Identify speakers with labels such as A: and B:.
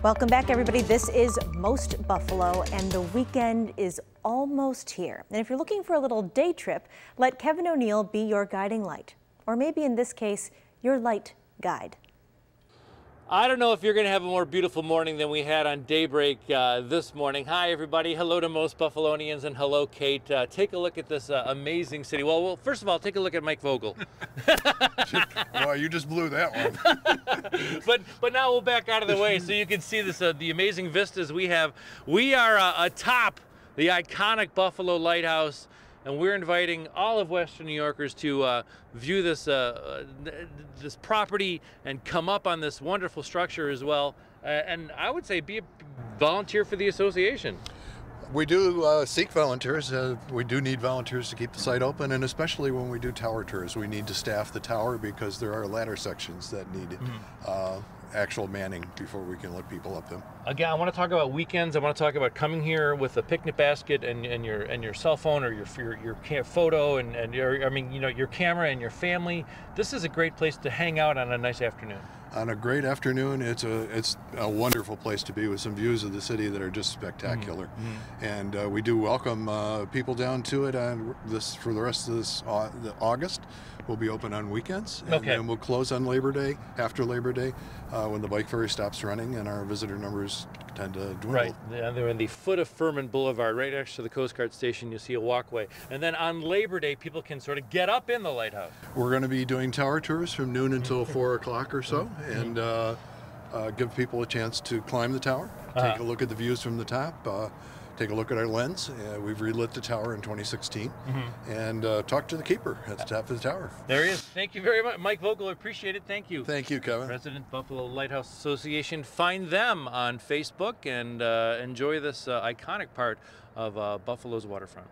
A: Welcome back, everybody. This is Most Buffalo, and the weekend is almost here. And if you're looking for a little day trip, let Kevin O'Neill be your guiding light, or maybe in this case, your light guide.
B: I don't know if you're going to have a more beautiful morning than we had on daybreak uh, this morning. Hi, everybody. Hello to most Buffalonians and hello, Kate. Uh, take a look at this uh, amazing city. Well, well, first of all, take a look at Mike Vogel.
C: well, you just blew that one.
B: but but now we'll back out of the way so you can see this uh, the amazing vistas we have. We are uh, atop the iconic Buffalo Lighthouse and we're inviting all of Western New Yorkers to uh, view this uh, uh this property and come up on this wonderful structure as well. Uh, and I would say be a volunteer for the association.
C: We do uh, seek volunteers. Uh, we do need volunteers to keep the site open, and especially when we do tower tours, we need to staff the tower because there are ladder sections that need mm -hmm actual manning before we can let people up them.
B: Again, I want to talk about weekends. I want to talk about coming here with a picnic basket and, and your and your cell phone or your your, your photo and, and your I mean you know your camera and your family. This is a great place to hang out on a nice afternoon.
C: On a great afternoon, it's a it's a wonderful place to be with some views of the city that are just spectacular, mm -hmm. and uh, we do welcome uh, people down to it on this for the rest of this uh, August. We'll be open on weekends, and
B: okay.
C: then we'll close on Labor Day, after Labor Day, uh, when the bike ferry stops running and our visitor numbers tend to dwindle.
B: Right, yeah, they're in the foot of Fuhrmann Boulevard, right next to the Coast Guard station. You'll see a walkway. And then on Labor Day, people can sort of get up in the lighthouse.
C: We're going to be doing tower tours from noon until 4 o'clock or so, and uh, uh, give people a chance to climb the tower, take -huh. a look at the views from the top, uh, take a look at our lens. Uh, we've relit the tower in 2016 mm-hmm. and uh, talk to the keeper at the top of the tower.
B: There he is. Thank you very much. Mike Vogel, appreciate it. Thank you.
C: Thank you, Kevin.
B: President Buffalo Lighthouse Association. Find them on Facebook and uh, enjoy this uh, iconic part of uh, Buffalo's waterfront.